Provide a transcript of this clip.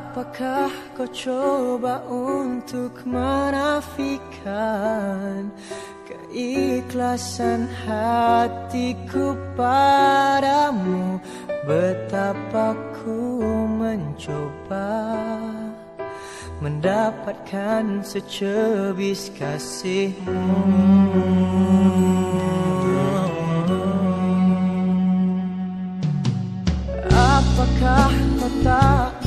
Apakah kau coba untuk menafikan Keikhlasan hatiku padamu? Betapa ku mencoba Mendapatkan secebis kasihmu. Apakah kau tak